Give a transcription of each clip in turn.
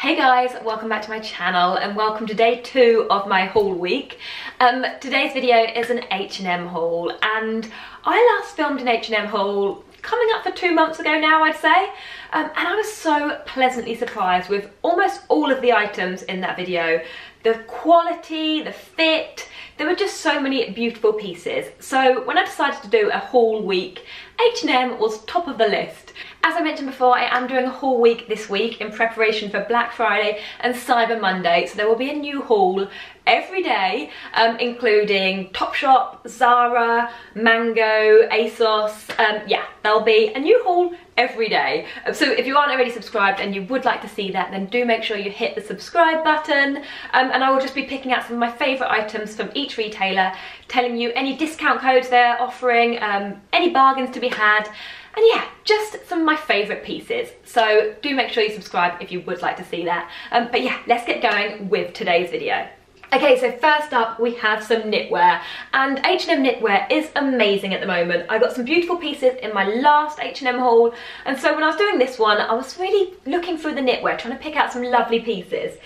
Hey guys, welcome back to my channel and welcome to day two of my haul week. Um, today's video is an H&M haul and I last filmed an H&M haul coming up for two months ago now I'd say um, and I was so pleasantly surprised with almost all of the items in that video. The quality, the fit, there were just so many beautiful pieces. So when I decided to do a haul week, H&M was top of the list. As I mentioned before, I am doing a haul week this week in preparation for Black Friday and Cyber Monday. So there will be a new haul every day, um, including Topshop, Zara, Mango, ASOS. Um, yeah, there'll be a new haul every day. So if you aren't already subscribed and you would like to see that, then do make sure you hit the subscribe button. Um, and I will just be picking out some of my favourite items from each retailer, telling you any discount codes they're offering, um, any bargains to be had, and yeah, just some of my favourite pieces. So do make sure you subscribe if you would like to see that. Um, but yeah, let's get going with today's video. Okay, so first up we have some knitwear and H&M knitwear is amazing at the moment. I got some beautiful pieces in my last H&M haul and so when I was doing this one I was really looking through the knitwear trying to pick out some lovely pieces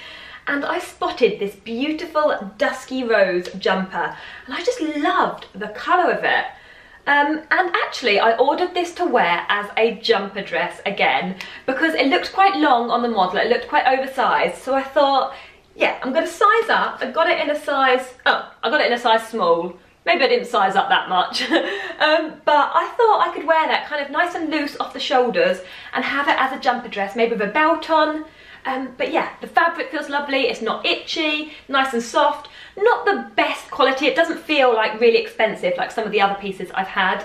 and I spotted this beautiful dusky rose jumper and I just loved the colour of it. Um, and actually I ordered this to wear as a jumper dress again because it looked quite long on the model, it looked quite oversized. So I thought yeah I'm going to size up, I got it in a size, oh I got it in a size small. Maybe I didn't size up that much. Um, but I thought I could wear that kind of nice and loose off the shoulders and have it as a jumper dress maybe with a belt on um, but yeah, the fabric feels lovely, it's not itchy, nice and soft. Not the best quality, it doesn't feel like really expensive like some of the other pieces I've had,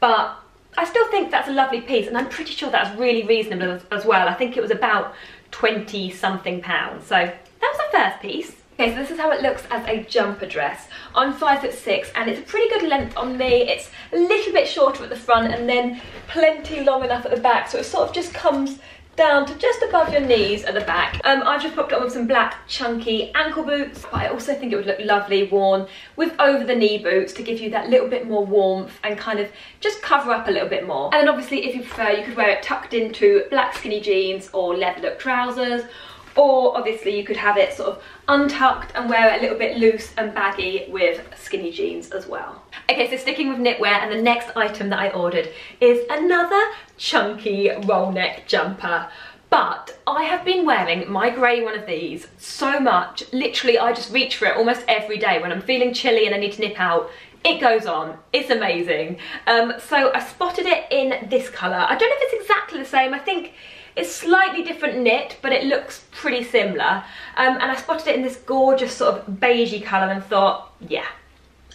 but I still think that's a lovely piece and I'm pretty sure that's really reasonable as, as well. I think it was about 20 something pounds. So that was the first piece. Okay, so this is how it looks as a jumper dress. I'm five foot six and it's a pretty good length on me. It's a little bit shorter at the front and then plenty long enough at the back. So it sort of just comes down to just above your knees at the back. Um, I've just popped on with some black chunky ankle boots, but I also think it would look lovely worn with over the knee boots to give you that little bit more warmth and kind of just cover up a little bit more. And then obviously if you prefer, you could wear it tucked into black skinny jeans or leather look trousers or obviously you could have it sort of untucked and wear it a little bit loose and baggy with skinny jeans as well. Okay, so sticking with knitwear and the next item that I ordered is another chunky roll neck jumper. But I have been wearing my grey one of these so much, literally I just reach for it almost every day. When I'm feeling chilly and I need to nip out it goes on. It's amazing. Um, so i spotted it in this color i don't know if it's exactly the same. I think it's slightly different knit, but it looks pretty similar. Um, and I spotted it in this gorgeous sort of beigey colour and thought, yeah,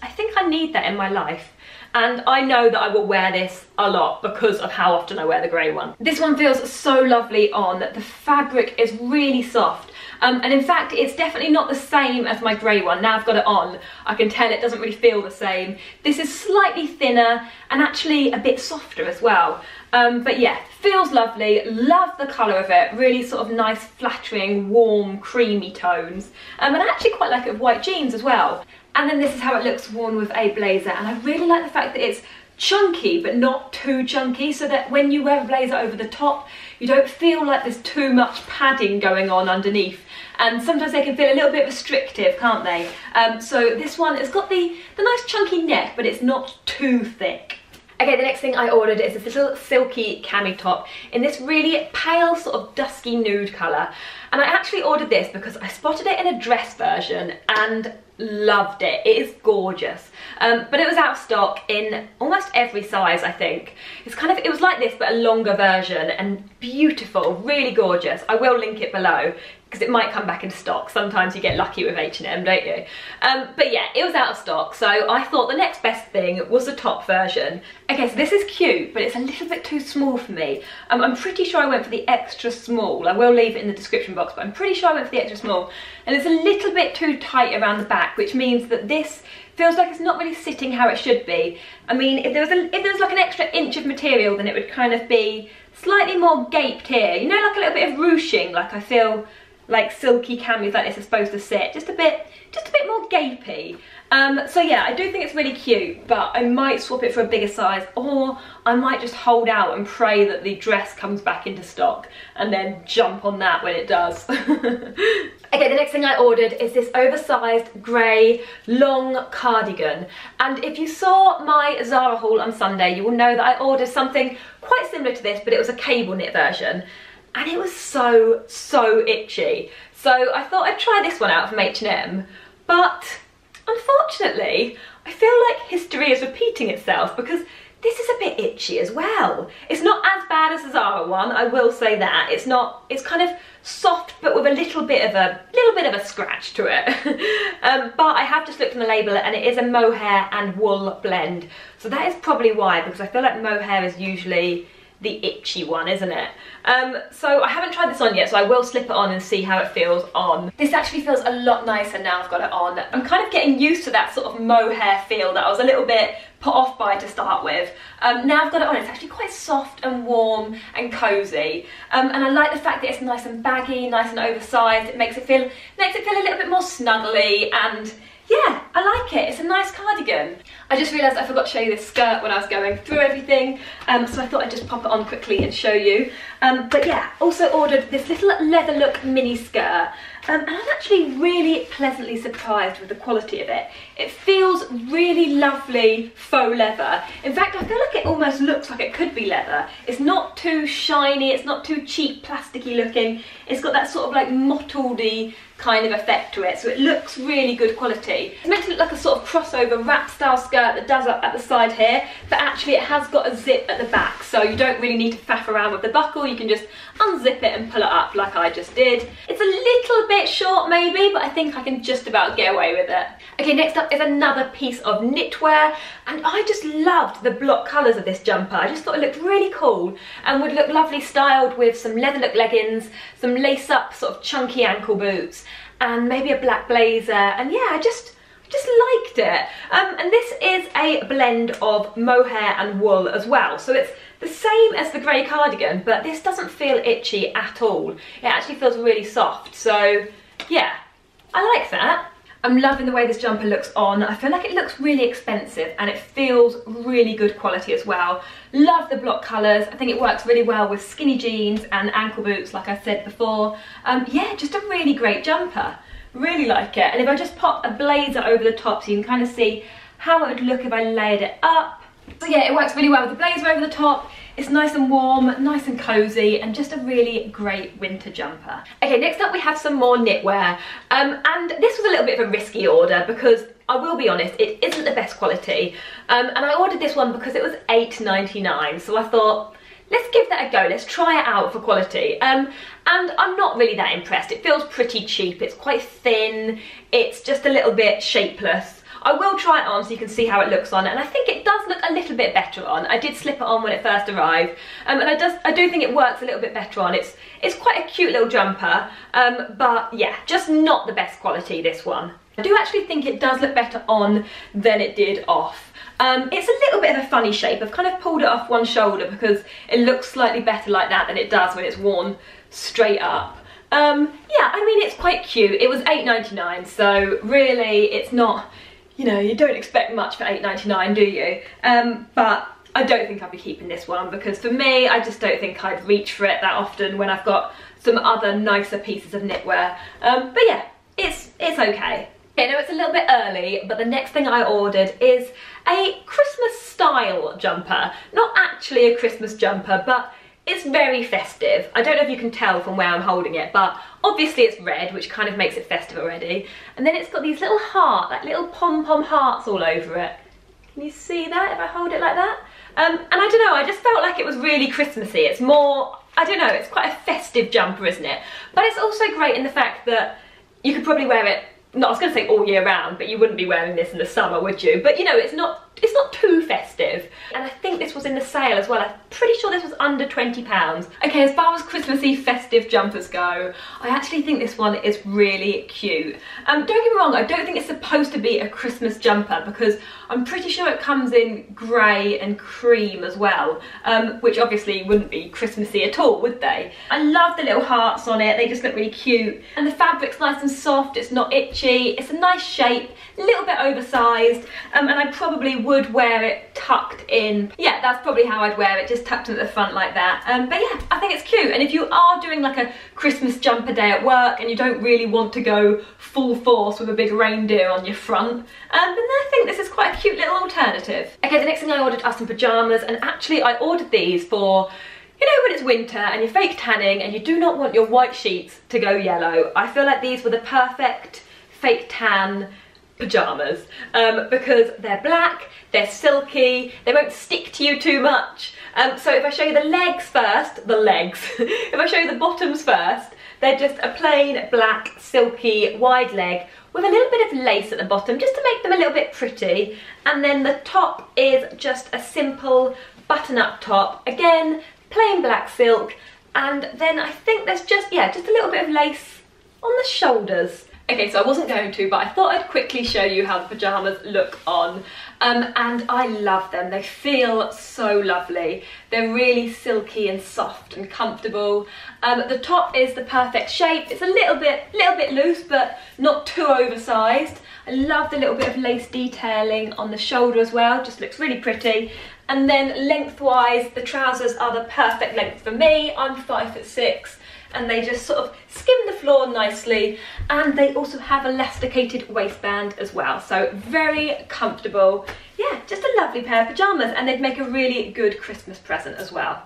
I think I need that in my life. And I know that I will wear this a lot because of how often I wear the grey one. This one feels so lovely on. The fabric is really soft. Um, and in fact, it's definitely not the same as my grey one. Now I've got it on, I can tell it doesn't really feel the same. This is slightly thinner and actually a bit softer as well. Um, but yeah, feels lovely, love the colour of it, really sort of nice, flattering, warm, creamy tones. Um, and I actually quite like it with white jeans as well. And then this is how it looks worn with a blazer. And I really like the fact that it's chunky but not too chunky so that when you wear a blazer over the top you don't feel like there's too much padding going on underneath and sometimes they can feel a little bit restrictive can't they um, so this one it's got the the nice chunky neck but it's not too thick Okay, the next thing I ordered is this little silky cami top in this really pale sort of dusky nude colour. And I actually ordered this because I spotted it in a dress version and loved it. It is gorgeous. Um, but it was out of stock in almost every size, I think. It's kind of, it was like this, but a longer version and beautiful, really gorgeous. I will link it below because it might come back into stock. Sometimes you get lucky with H&M, don't you? Um, but yeah, it was out of stock, so I thought the next best thing was the top version. Okay, so this is cute, but it's a little bit too small for me. Um, I'm pretty sure I went for the extra small. I will leave it in the description box, but I'm pretty sure I went for the extra small. And it's a little bit too tight around the back, which means that this feels like it's not really sitting how it should be. I mean, if there was a, if there was like an extra inch of material, then it would kind of be slightly more gaped here. You know, like a little bit of ruching, like I feel like silky camis like this are supposed to sit. Just a bit, just a bit more gapey. Um, so yeah, I do think it's really cute, but I might swap it for a bigger size or I might just hold out and pray that the dress comes back into stock and then jump on that when it does. okay, the next thing I ordered is this oversized grey long cardigan. And if you saw my Zara haul on Sunday, you will know that I ordered something quite similar to this, but it was a cable knit version. And it was so, so itchy. So I thought I'd try this one out from H&M, but Unfortunately, I feel like history is repeating itself because this is a bit itchy as well. It's not as bad as the Zara one, I will say that. It's not, it's kind of soft but with a little bit of a, little bit of a scratch to it. um, but I have just looked on the label and it is a mohair and wool blend. So that is probably why, because I feel like mohair is usually the itchy one, isn't it? Um, so I haven't tried this on yet, so I will slip it on and see how it feels on. This actually feels a lot nicer now I've got it on. I'm kind of getting used to that sort of mohair feel that I was a little bit put off by to start with. Um, now I've got it on, it's actually quite soft and warm and cosy. Um, and I like the fact that it's nice and baggy, nice and oversized. It makes it feel, makes it feel a little bit more snuggly and yeah, I like it. It's a nice cardigan. I just realised I forgot to show you this skirt when I was going through everything, um, so I thought I'd just pop it on quickly and show you. Um, but yeah, also ordered this little leather look mini skirt, um, and I'm actually really pleasantly surprised with the quality of it. It feels really lovely faux leather. In fact, I feel like it almost looks like it could be leather. It's not too shiny, it's not too cheap, plasticky looking. It's got that sort of like mottledy kind of effect to it, so it looks really good quality. It's meant to look like a sort of crossover wrap style skirt that does up at the side here, but actually it has got a zip at the back, so you don't really need to faff around with the buckle, you can just unzip it and pull it up like I just did. It's a little bit short maybe, but I think I can just about get away with it. Okay, next up is another piece of knitwear, and I just loved the block colours of this jumper. I just thought it looked really cool and would look lovely styled with some leather look leggings, some lace up sort of chunky ankle boots, and maybe a black blazer, and yeah, I just just liked it. Um, and this is a blend of mohair and wool as well. So it's the same as the grey cardigan, but this doesn't feel itchy at all. It actually feels really soft. So yeah, I like that. I'm loving the way this jumper looks on. I feel like it looks really expensive and it feels really good quality as well. Love the block colours. I think it works really well with skinny jeans and ankle boots like I said before. Um, yeah, just a really great jumper. Really like it. And if I just pop a blazer over the top so you can kind of see how it would look if I layered it up. So yeah, it works really well with the blazer over the top. It's nice and warm, nice and cozy, and just a really great winter jumper. Okay, next up we have some more knitwear. Um, and this was a little bit of a risky order because I will be honest, it isn't the best quality. Um, and I ordered this one because it was $8.99. So I thought, let's give that a go, let's try it out for quality. Um, and I'm not really that impressed. It feels pretty cheap, it's quite thin, it's just a little bit shapeless. I will try it on so you can see how it looks on and I think it does look a little bit better on. I did slip it on when it first arrived um, and I, does, I do think it works a little bit better on. It's, it's quite a cute little jumper um, but yeah, just not the best quality this one. I do actually think it does look better on than it did off. Um, it's a little bit of a funny shape. I've kind of pulled it off one shoulder because it looks slightly better like that than it does when it's worn straight up. Um, yeah, I mean, it's quite cute. It was $8.99, so really it's not, you know, you don't expect much for $8.99, do you? Um, but I don't think I'll be keeping this one because for me, I just don't think I'd reach for it that often when I've got some other nicer pieces of knitwear. Um, but yeah, it's, it's okay. I know it's a little bit early, but the next thing I ordered is a Christmas style jumper. Not actually a Christmas jumper, but it's very festive. I don't know if you can tell from where I'm holding it, but obviously it's red, which kind of makes it festive already. And then it's got these little heart, like little pom-pom hearts all over it. Can you see that if I hold it like that? Um, and I don't know, I just felt like it was really Christmassy. It's more, I don't know, it's quite a festive jumper, isn't it? But it's also great in the fact that you could probably wear it no, I was going to say all year round, but you wouldn't be wearing this in the summer, would you? But you know, it's not it's not too festive. And I think this was in the sale as well. I'm pretty sure this was under 20 pounds. Okay, as far as Christmassy festive jumpers go, I actually think this one is really cute. Um, don't get me wrong, I don't think it's supposed to be a Christmas jumper because I'm pretty sure it comes in grey and cream as well, um, which obviously wouldn't be Christmassy at all, would they? I love the little hearts on it, they just look really cute. And the fabric's nice and soft, it's not itchy, it's a nice shape, a little bit oversized, um, and I probably would wear it tucked in. Yeah, that's probably how I'd wear it, just tucked in at the front like that. Um, but yeah, I think it's cute. And if you are doing like a Christmas jumper day at work and you don't really want to go full force with a big reindeer on your front, um, then I think this is quite a cute little alternative. Okay, the next thing I ordered are some pyjamas, and actually I ordered these for you know when it's winter and you're fake tanning and you do not want your white sheets to go yellow. I feel like these were the perfect fake tan pyjamas um, because they're black, they're silky, they won't stick to you too much. Um, so if I show you the legs first, the legs, if I show you the bottoms first, they're just a plain black silky wide leg with a little bit of lace at the bottom just to make them a little bit pretty. And then the top is just a simple button up top again plain black silk. And then I think there's just yeah just a little bit of lace on the shoulders Okay, so I wasn't going to, but I thought I'd quickly show you how the pyjamas look on. Um, and I love them. They feel so lovely. They're really silky and soft and comfortable. Um, the top is the perfect shape. It's a little bit, little bit loose, but not too oversized. I love the little bit of lace detailing on the shoulder as well. Just looks really pretty. And then lengthwise, the trousers are the perfect length for me. I'm five foot six and they just sort of skim the floor nicely. And they also have a elasticated waistband as well. So very comfortable. Yeah just a lovely pair of pyjamas. And they'd make a really good Christmas present as well.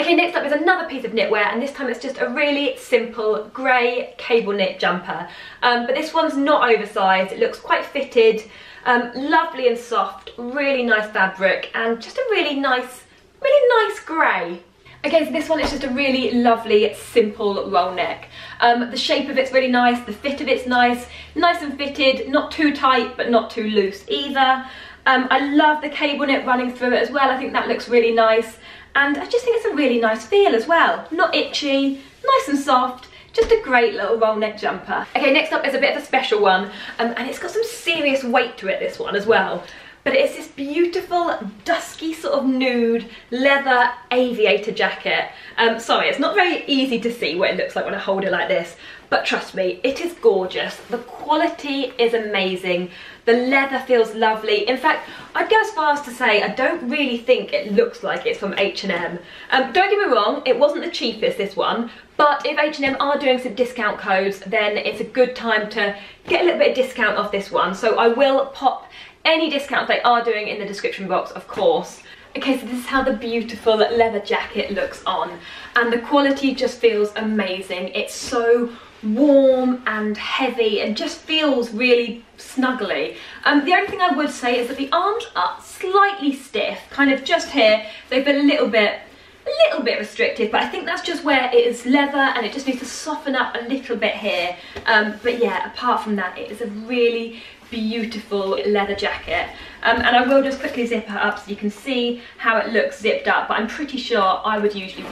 Okay, next up is another piece of knitwear, and this time it's just a really simple grey cable knit jumper. Um, but this one's not oversized, it looks quite fitted, um, lovely and soft, really nice fabric, and just a really nice, really nice grey. Okay, so this one is just a really lovely, simple roll neck. Um, the shape of it's really nice, the fit of it's nice, nice and fitted, not too tight, but not too loose either. Um, I love the cable knit running through it as well, I think that looks really nice. And I just think it's a really nice feel as well. Not itchy, nice and soft, just a great little roll neck jumper. Okay, next up is a bit of a special one, um, and it's got some serious weight to it, this one as well but it's this beautiful dusky sort of nude leather aviator jacket. Um, sorry, it's not very easy to see what it looks like when I hold it like this, but trust me, it is gorgeous. The quality is amazing. The leather feels lovely. In fact, I'd go as far as to say I don't really think it looks like it's from H&M. Um, don't get me wrong, it wasn't the cheapest, this one, but if H&M are doing some discount codes, then it's a good time to get a little bit of discount off this one. So I will pop any discounts they are doing in the description box, of course. Okay, so this is how the beautiful leather jacket looks on. And the quality just feels amazing. It's so warm and heavy and just feels really snuggly. Um, the only thing I would say is that the arms are slightly stiff, kind of just here. They've been a little bit a little bit restricted but I think that's just where it is leather and it just needs to soften up a little bit here um, but yeah apart from that it is a really beautiful leather jacket. Um, and I will just quickly zip it up so you can see how it looks zipped up, but I'm pretty sure I would usually,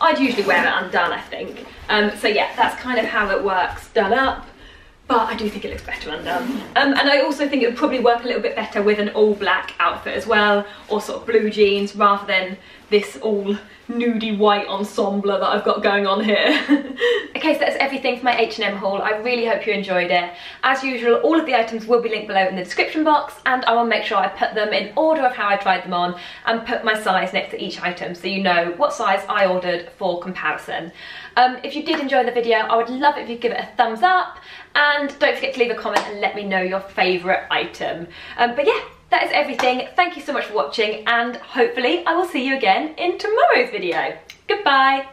I'd usually wear it undone, I think. Um, so yeah, that's kind of how it works done up but I do think it looks better undone. Um, and I also think it would probably work a little bit better with an all black outfit as well, or sort of blue jeans, rather than this all nudie white ensemble that I've got going on here. okay, so that's everything for my H&M haul. I really hope you enjoyed it. As usual, all of the items will be linked below in the description box and I will make sure I put them in order of how I tried them on and put my size next to each item so you know what size I ordered for comparison. Um, if you did enjoy the video, I would love it if you give it a thumbs up and don't forget to leave a comment and let me know your favourite item. Um, but yeah, that is everything. Thank you so much for watching and hopefully I will see you again in tomorrow's video. Goodbye.